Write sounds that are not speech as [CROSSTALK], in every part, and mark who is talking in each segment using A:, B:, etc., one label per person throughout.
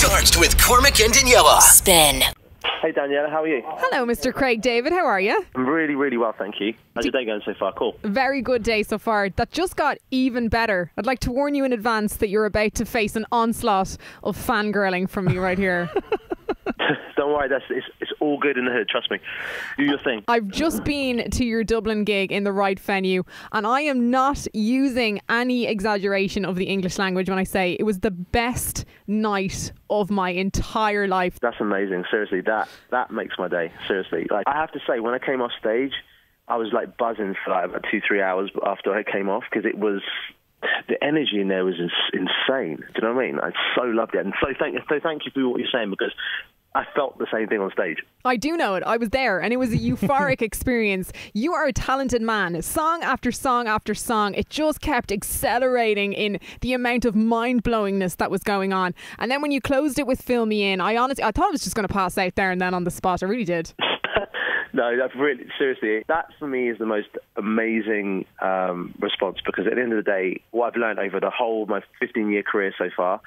A: Charged with Cormac and Daniella.
B: Spin.
C: Hey Daniella, how are you?
D: Hello, Mr. Craig David. How are you?
C: I'm really, really well, thank you. How's your day going so far? Cool.
D: Very good day so far. That just got even better. I'd like to warn you in advance that you're about to face an onslaught of fangirling from me right here. [LAUGHS]
C: Don't worry, that's it's, it's all good in the hood. Trust me. Do your thing.
D: I've just been to your Dublin gig in the right venue, and I am not using any exaggeration of the English language when I say it was the best night of my entire life.
C: That's amazing. Seriously, that that makes my day. Seriously, like I have to say, when I came off stage, I was like buzzing for like about two, three hours after I came off because it was the energy in there was ins- insane. Do you know what I mean? I so loved it, and so thank so thank you for what you're saying because I felt the same thing on stage.
D: I do know it. I was there and it was a euphoric [LAUGHS] experience. You are a talented man. Song after song after song, it just kept accelerating in the amount of mind blowingness that was going on. And then when you closed it with Fill Me In, I honestly, I thought I was just going to pass out there and then on the spot. I really did. [LAUGHS]
C: no, that's really seriously. That for me is the most amazing um, response because at the end of the day, what I've learned over the whole my 15 year career so far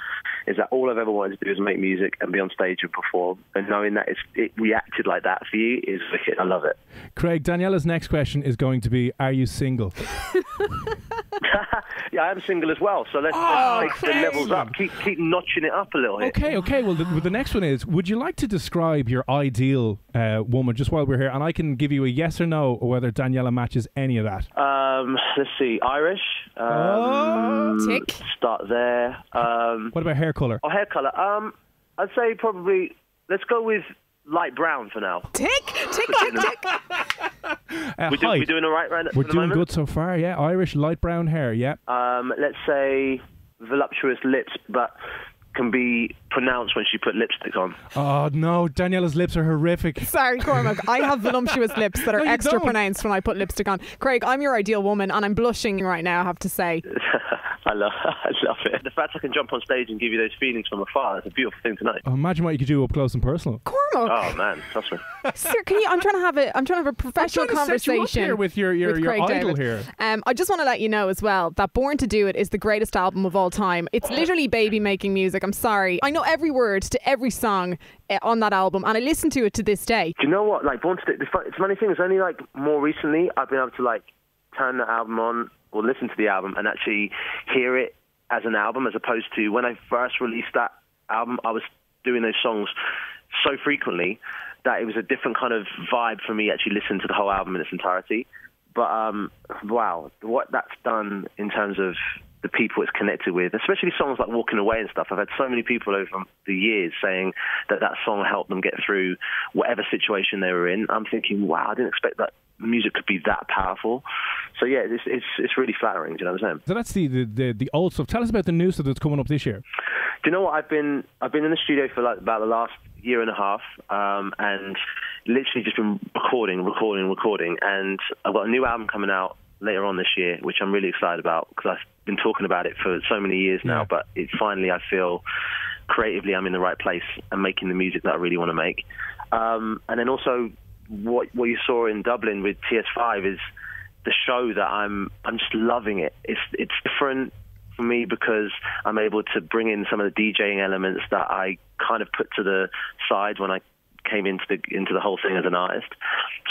C: is that all I've ever wanted to do is make music and be on stage and perform. And knowing that it's, it reacted like that for you is wicked. I love it.
E: Craig, Daniella's next question is going to be Are you single? [LAUGHS] [LAUGHS]
C: yeah, I am single as well. So let's,
E: Oh,
C: let's take the levels up. Keep keep notching it up a little bit.
E: Okay, okay. Well, the, the next one is Would you like to describe your ideal uh, woman just while we're here? And I can give you a yes or no or whether Daniella matches any of that.
C: Um, let's see, Irish. Um,
E: Oh.
D: Tick.
C: Start there. Um,
E: What about hair colour?
C: oh, hair color. Um, I'd say probably let's go with light brown for now.
D: Tick, tick, tick, tick. [LAUGHS] [LAUGHS]
E: Uh,
C: We're, do, we're doing all right right
E: We're doing
C: moment.
E: good so far, yeah. Irish, light brown hair, yeah.
C: Um, let's say voluptuous lips, but can be pronounced when she put lipstick on.
E: Oh, no. Daniella's lips are horrific. [LAUGHS]
D: Sorry, Cormac. I have voluptuous lips that [LAUGHS] are
E: No,
D: extra
E: don't.
D: pronounced when I put lipstick on. Craig, I'm your ideal woman, and I'm blushing right now. I have to say. [LAUGHS]
C: I love, I love it. The fact I can jump on stage and give you those feelings from afar, is a beautiful thing tonight.
E: Oh, imagine what you could do up close and personal.
D: Cormac,
C: Oh man, trust me.
D: sir, can you? I'm trying to have a. I'm trying to have a professional
E: trying to set you up
D: conversation
E: here with your- your-
D: with
E: your idol
D: David.
E: here.
D: Um, I just want to let you know as well that "Born to Do It is the greatest album of all time. It's literally baby making music. I'm sorry, I know every word to every song uh, on that album, and I listen to it to this day.
C: Do you know what? Like, the, it's funny thing. It's only like more recently I've been able to like turn the album on or listen to the album and actually hear it as an album, as opposed to when I first released that album. I was doing those songs so frequently that it was a different kind of vibe for me actually listen to the whole album in its entirety. But um, wow, what that's done in terms of the people it's connected with, especially songs like Walking Away and stuff. I've had so many people over the years saying that that song helped them get through whatever situation they were in. I'm thinking, wow, I didn't expect that music could be that powerful. So yeah, it's it's, it's really flattering. Do you know what I'm saying?
E: So that's the, the, the, the old stuff. Tell us about the new stuff that's coming up this year.
C: Do you know what? I've been I've been in the studio for like about the last year and a half, um, and literally just been recording, recording, recording. And I've got a new album coming out later on this year, which I'm really excited about because I've been talking about it for so many years now.
E: Yeah.
C: But it finally, I feel creatively I'm in the right place and making the music that I really want to make. Um, and then also, what what you saw in Dublin with TS5 is the show that I'm I'm just loving it. It's it's different for me because I'm able to bring in some of the DJing elements that I kind of put to the side when I came into the into the whole thing as an artist.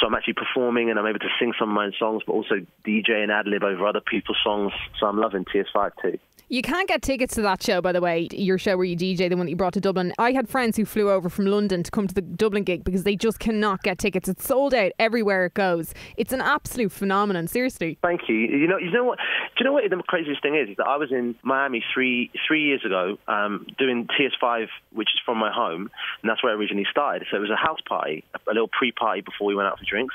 C: So I'm actually performing and I'm able to sing some of my own songs, but also DJ and ad lib over other people's songs. So I'm loving TS5 too.
D: You can't get tickets to that show, by the way, your show where you DJ, the one that you brought to Dublin. I had friends who flew over from London to come to the Dublin gig because they just cannot get tickets. It's sold out everywhere it goes. It's an absolute phenomenon, seriously.
C: Thank you. You know, you know what? Do you know what the craziest thing is? Is that I was in Miami three three years ago, um, doing TS5, which is from my home, and that's where I originally started. So it was a house party, a little pre-party before we went out for drinks.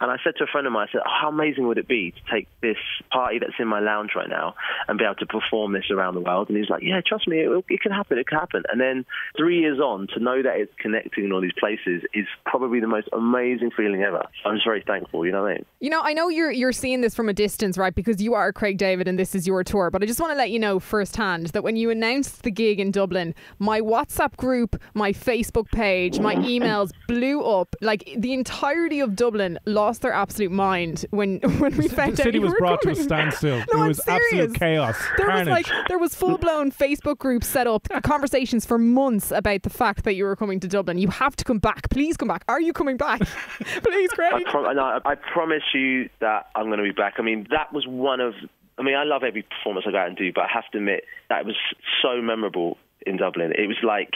C: And I said to a friend of mine, I said, oh, "How amazing would it be to take this party that's in my lounge right now and be able to perform this around the world?" And he's like, "Yeah, trust me, it, it can happen. It can happen." And then three years on, to know that it's connecting in all these places is probably the most amazing feeling ever. I'm just very thankful. You know what I mean?
D: You know, I know you're you're seeing this from a distance, right? Because you are Craig David and this is your tour. But I just want to let you know firsthand that when you announced the gig in Dublin, my WhatsApp group, my Facebook page, my emails blew up. Like the entirety of Dublin lost their absolute mind when [LAUGHS] when we found
E: the
D: out
E: city
D: you
E: was
D: were
E: brought
D: coming.
E: to a standstill. [LAUGHS]
D: No,
E: there
D: I'm
E: was
D: serious.
E: absolute chaos.
D: There was like there was full blown Facebook groups set up, [LAUGHS] conversations for months about the fact that you were coming to Dublin. You have to come back. Please come back. Are you coming back? Please,
C: I,
D: Craig.
C: prom- no, I, I promise you that I'm going to be back. I mean, that was one of. I mean, I love every performance I go out and do, but I have to admit that was so memorable in Dublin. It was like.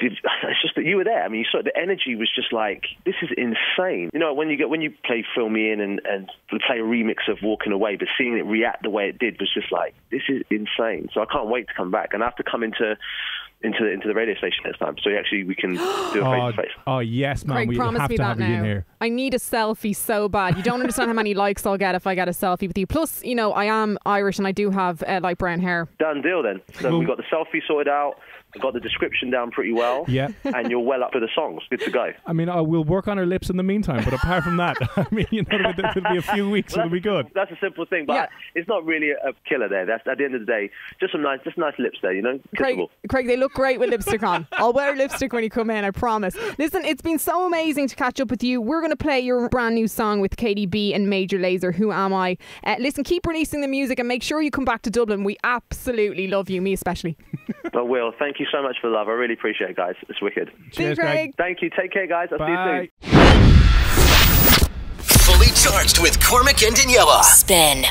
C: [LAUGHS] It's just that you were there. I mean, you saw the energy was just like this is insane. You know, when you get when you play "Fill Me In" and and play a remix of "Walking Away," but seeing it react the way it did was just like this is insane. So I can't wait to come back, and I have to come into into the, into the radio station next time, so actually we can [GASPS] do a face
E: Oh,
C: to face.
E: oh yes, man.
D: Craig,
E: we
D: promise
E: have
D: me
E: to
D: that
E: have you in here.
D: I need a selfie so bad. You don't understand how many likes I'll get if I get a selfie with you. Plus, you know, I am Irish and I do have uh, light brown hair.
C: Done deal then. So
E: Well-
C: we got the selfie sorted out. I got the description down pretty well.
E: Yeah.
C: and you're well up for the songs. Good to go.
E: I mean, I will work on her lips in the meantime, but apart from that, [LAUGHS] I mean, you know, it'll be a few weeks,
C: Well,
E: it'll be good.
C: That's a simple thing, but
D: Yeah.
C: it's not really a, a killer there. That's at the end of the day, just some nice, just nice lips there. You know,
D: Craig. Craig, they look great with lipstick on. I'll wear lipstick when you come in, I promise. Listen, it's been so amazing to catch up with you. We're going to play your brand new song with KDB and Major Lazer, Who Am I? Uh, listen, keep releasing the music and make sure you come back to Dublin. We absolutely love you, me especially. [LAUGHS]
C: But Will, thank you so much for the love. I really appreciate it, guys. It's wicked.
E: Cheers, Craig.
D: Craig.
C: Thank you. Take care, guys. I'll see you soon.
E: Bye.
A: Fully charged with Cormac and Daniella.
B: Spin